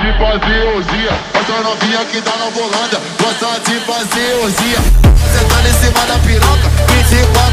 de fazer orgia. Essa novinha que tá na volanda, gosta de fazer orgia. Você tá em cima da piroca, 24